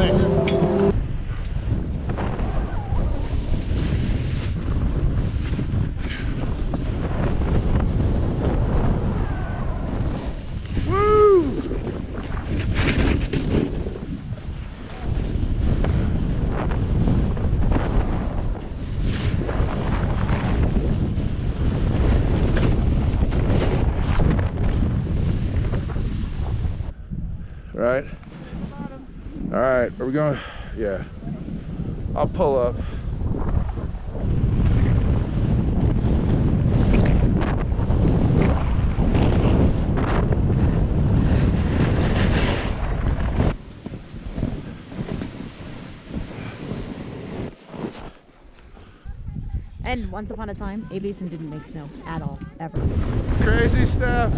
Thanks. Right. All right, are we going? Yeah. I'll pull up. And once upon a time, A Basin didn't make snow at all, ever. Crazy stuff.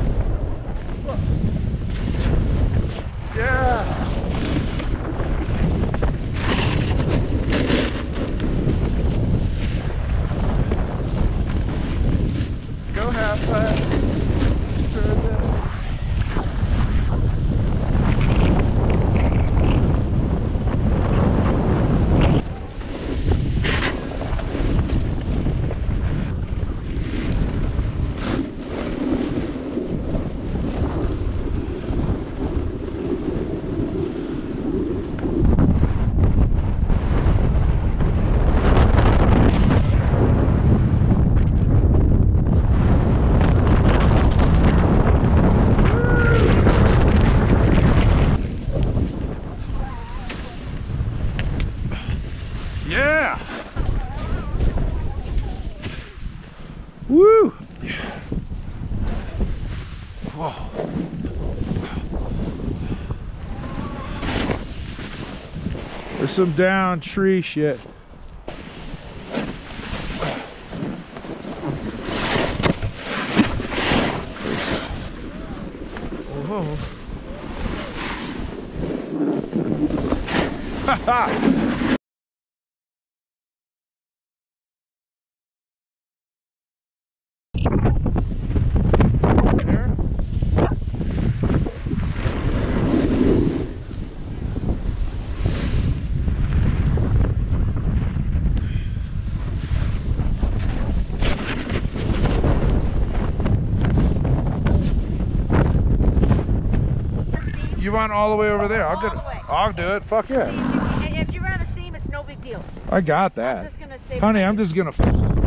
Woo. Whoa. There's some down tree shit. Whoa. Ha ha! There. You run all the way over there? I'll All get. the way. I'll do it. Fuck yeah! And if you run out of steam, it's no big deal. I got that. I'm that, just gonna stay. honey. I'm you. just gonna.